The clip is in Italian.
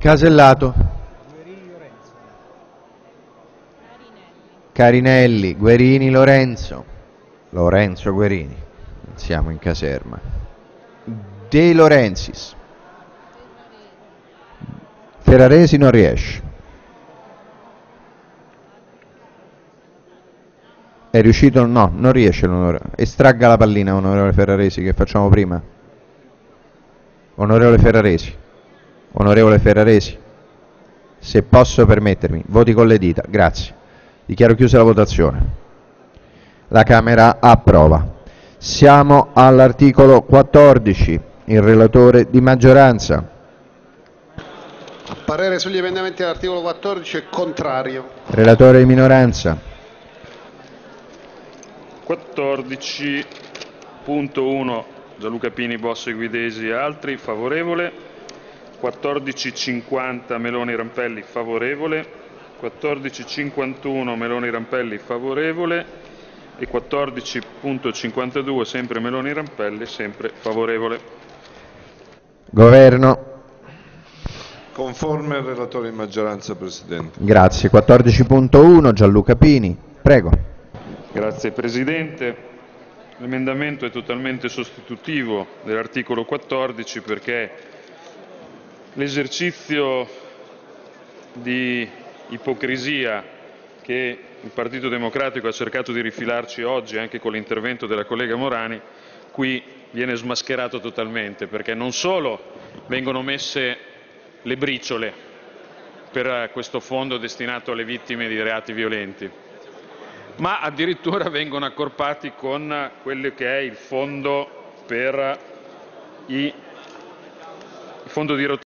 Casellato. Carinelli, Guerini, Lorenzo. Lorenzo Guerini. Siamo in caserma. De Lorenzis. Ferraresi non riesce. È riuscito? No, non riesce l'onore. Estragga la pallina, onorevole Ferraresi, che facciamo prima. Onorevole Ferraresi. Onorevole Ferraresi. Se posso permettermi, voti con le dita. Grazie. Dichiaro chiusa la votazione. La Camera approva. Siamo all'articolo 14. Il relatore di maggioranza. Parere sugli emendamenti all'articolo 14 è contrario. Relatore di minoranza. 14.1 Gianluca Pini, Bossi, Guidesi e altri, favorevole. 14.50 Meloni Rampelli, favorevole. 14.51 Meloni Rampelli, favorevole. E 14.52 sempre Meloni Rampelli, sempre favorevole. Governo. Conforme al relatore di maggioranza, Presidente. Grazie. 14.1 Gianluca Pini. Prego. Grazie Presidente. L'emendamento è totalmente sostitutivo dell'articolo 14 perché l'esercizio di ipocrisia che il Partito Democratico ha cercato di rifilarci oggi anche con l'intervento della collega Morani, qui viene smascherato totalmente perché non solo vengono messe le briciole per questo fondo destinato alle vittime di reati violenti, ma addirittura vengono accorpati con quello che è il fondo per i fondo di rotazione